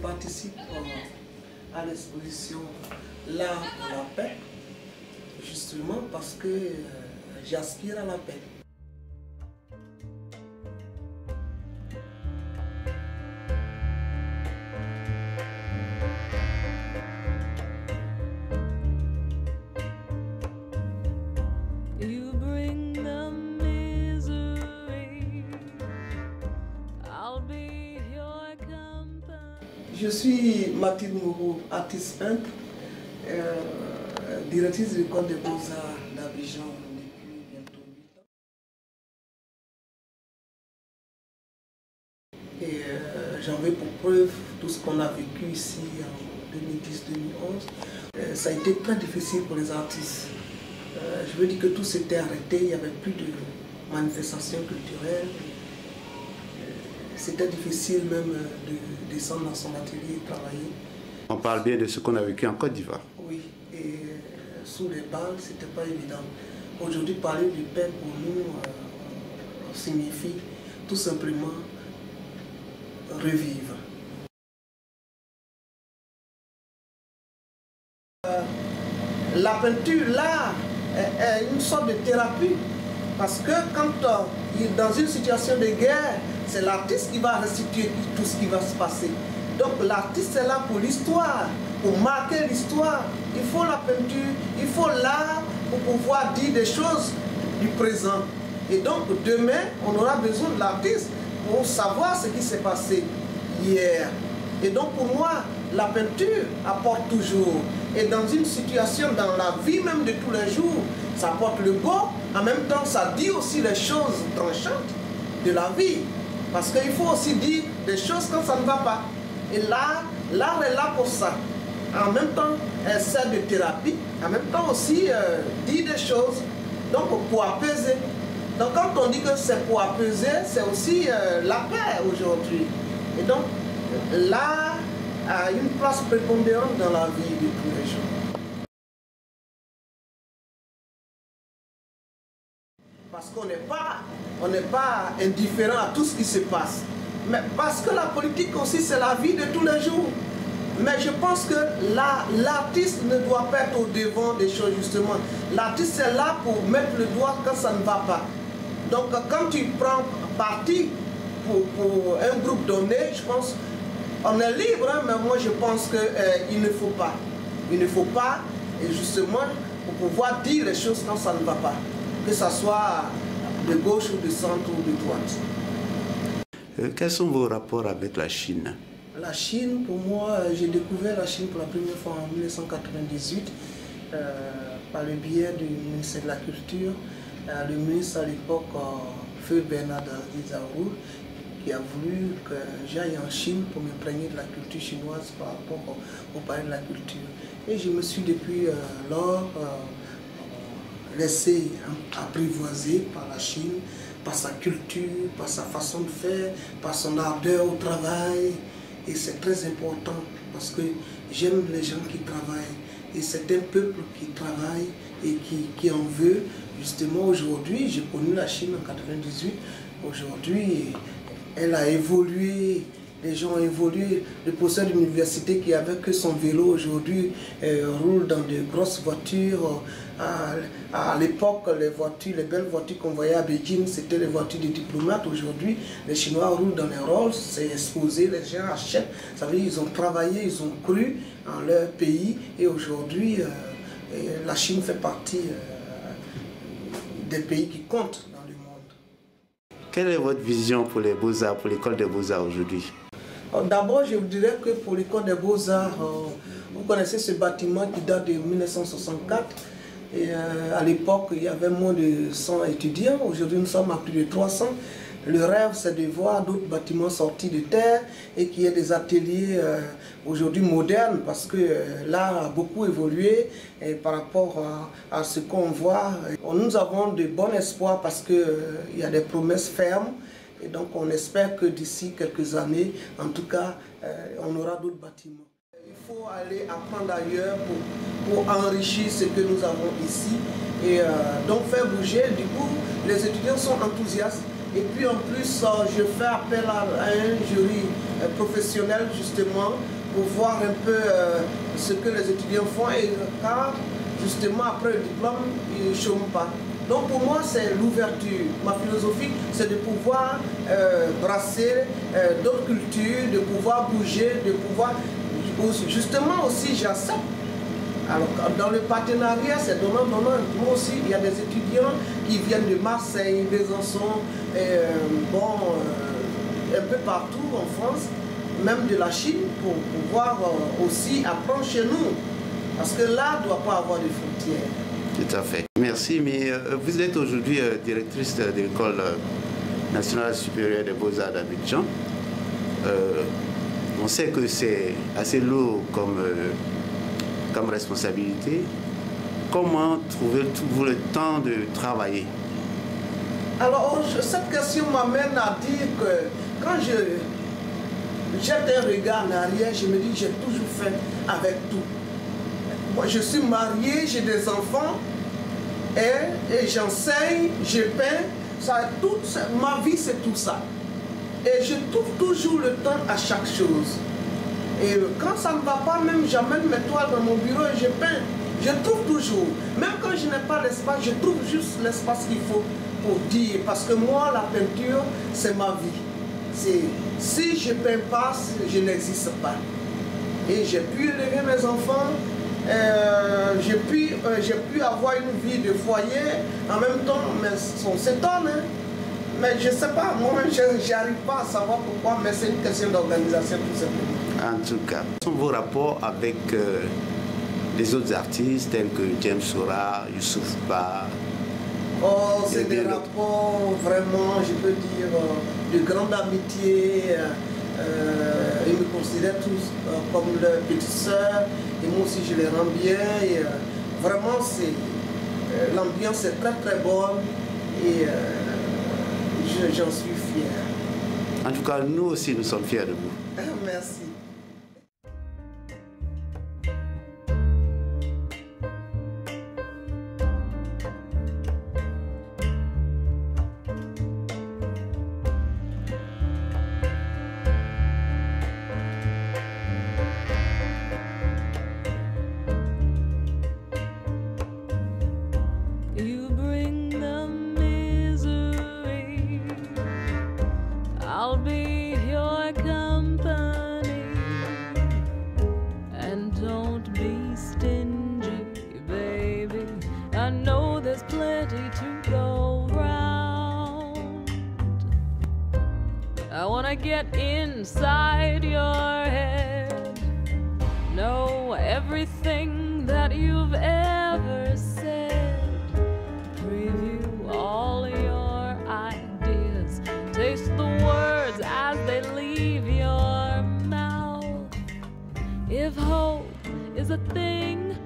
participe à l'exposition L'art pour la paix, justement parce que euh, j'aspire à la paix. Je suis Mathilde Mourou, artiste peintre, euh, directrice de l'école des beaux-arts d'Abidjan depuis bientôt 8 ans. Et euh, j'en veux pour preuve tout ce qu'on a vécu ici en 2010-2011. Euh, ça a été très difficile pour les artistes. Je veux dire que tout s'était arrêté, il n'y avait plus de manifestations culturelles. C'était difficile même euh, de descendre dans son atelier et travailler. On parle bien de ce qu'on a vécu en Côte d'Ivoire. Oui, et euh, sous les balles, c'était pas évident. Aujourd'hui, parler de paix pour nous euh, signifie tout simplement revivre. Euh, la peinture, là, est, est une sorte de thérapie. Parce que quand euh, dans une situation de guerre, c'est l'artiste qui va restituer tout ce qui va se passer. Donc l'artiste est là pour l'histoire, pour marquer l'histoire. Il faut la peinture, il faut l'art pour pouvoir dire des choses du présent. Et donc demain, on aura besoin de l'artiste pour savoir ce qui s'est passé hier. Et donc pour moi, la peinture apporte toujours. Et dans une situation, dans la vie même de tous les jours, ça apporte le beau. En même temps, ça dit aussi les choses tranchantes de la vie. Parce qu'il faut aussi dire des choses quand ça ne va pas. Et là, l'art est là pour ça. En même temps, elle sert de thérapie. En même temps aussi, euh, dit des choses. Donc, pour apaiser. Donc, quand on dit que c'est pour apaiser, c'est aussi euh, la paix aujourd'hui. Et donc, l'art a une place prépondérante dans la vie de tous les jours. Parce qu'on n'est pas, pas indifférent à tout ce qui se passe. Mais parce que la politique aussi, c'est la vie de tous les jours. Mais je pense que la- l'artiste ne doit pas être au devant des choses, justement. L'artiste est là pour mettre le doigt quand ça ne va pas. Donc, quand tu prends parti pour, un groupe donné, je pense, on est libre, hein, mais moi je pense qu'il ne faut pas. Il ne faut pas, et justement, pour pouvoir dire les choses quand ça ne va pas. Que ça soit de gauche ou de centre ou de droite. Euh, quels sont vos rapports avec la Chine? La Chine, pour moi, euh, j'ai découvert la Chine pour la première fois en 1998 euh, par le biais du ministère de la Culture. Euh, le ministre à l'époque, euh, Feu Bernard Dizaourou, qui a voulu que j'aille en Chine pour m'imprégner de la culture chinoise par rapport au, au palais de la culture. Et je me suis depuis lors laissé apprivoiser par la Chine, par sa culture, par sa façon de faire, par son ardeur au travail. Et c'est très important parce que j'aime les gens qui travaillent. Et c'est un peuple qui travaille et qui, qui en veut. Justement, aujourd'hui, j'ai connu la Chine en 98. Aujourd'hui, elle a évolué. Les gens évolué. Le professeur d'université qui avait que son vélo aujourd'hui euh, roule dans de grosses voitures. À, à l'époque, les voitures, les belles voitures qu'on voyait à Beijing, c'était les voitures des diplomates. Aujourd'hui, les Chinois roulent dans les Rolls, c'est exposé, les gens achètent. Ça veut dire qu'ils ont travaillé, ils ont cru en leur pays. Et aujourd'hui, euh, la Chine fait partie euh, des pays qui comptent dans le monde. Quelle est votre vision pour les beaux-arts, pour l'école des beaux-arts aujourd'hui? D'abord, je vous dirais que pour l'école des beaux-arts, euh, vous connaissez ce bâtiment qui date de 1964. Et euh, à l'époque, il y avait moins de 100 étudiants. Aujourd'hui, nous sommes à plus de 300. Le rêve, c'est de voir d'autres bâtiments sortis de terre et qu'il y ait des ateliers euh, aujourd'hui modernes parce que euh, l'art a beaucoup évolué et par rapport à ce qu'on voit. Nous avons de bons espoirs parce qu'il y a des promesses fermes. Et donc on espère que d'ici quelques années, en tout cas, euh, on aura d'autres bâtiments. Il faut aller apprendre ailleurs pour, pour enrichir ce que nous avons ici et euh, donc faire bouger. Du coup, les étudiants sont enthousiastes Et puis en plus, euh, je fais appel à, un jury professionnel justement pour voir un peu ce que les étudiants font et car justement après le diplôme, ils ne chôment pas. Donc pour moi, c'est l'ouverture. Ma philosophie, c'est de pouvoir euh, brasser euh, d'autres cultures, de pouvoir bouger, de pouvoir... Justement aussi, j'accepte alors, dans le partenariat, c'est donnant-donnant. Moi aussi, il y a des étudiants qui viennent de Marseille, Besançon, euh, bon, un peu partout en France, même de la Chine, pour pouvoir aussi apprendre chez nous. Parce que là, ne doit pas avoir de frontières. Tout à fait. Merci, mais euh, vous êtes aujourd'hui euh, directrice de l'école euh, nationale supérieure des beaux-arts d'Abidjan. On sait que c'est assez lourd comme, comme responsabilité. Comment trouvez-vous le temps de travailler? Alors, je- cette question m'amène à dire que quand je jette un regard en arrière, je me dis j'ai toujours fait avec tout. Moi, je suis marié, j'ai des enfants, et, et j'enseigne, je peins. Ça, ma vie, c'est tout ça. Et je trouve toujours le temps à chaque chose. Et euh, quand ça ne va pas, même j'amène mes toiles dans mon bureau et je peins. Je trouve toujours. Même quand je n'ai pas l'espace, je trouve juste l'espace qu'il faut pour dire. Parce que moi, la peinture, c'est ma vie. Si je ne peins pas, je n'existe pas. Et j'ai pu élever mes enfants. Euh, j'ai pu, euh, pu avoir une vie de foyer en même temps, mais on s'étonne. hein. Mais je ne sais pas, moi-même, je n'arrive pas à savoir pourquoi, mais c'est une question d'organisation tout simplement. En tout cas, quels sont vos rapports avec euh, les autres artistes tels que James Sora, Youssouf Ba? Oh, c'est des rapports vraiment, je peux dire, de grande amitié. Euh, ils me considèrent tous euh, comme leur petite sœur et moi aussi je les rends bien. Et, euh, vraiment, c'est l'ambiance est très très bonne et je- j'en suis fier. En tout cas, nous aussi, nous sommes fiers de vous. Merci. I wanna get inside your head know everything that you've ever said. Preview all your ideas. Taste the words as they leave your mouth. If hope is a thing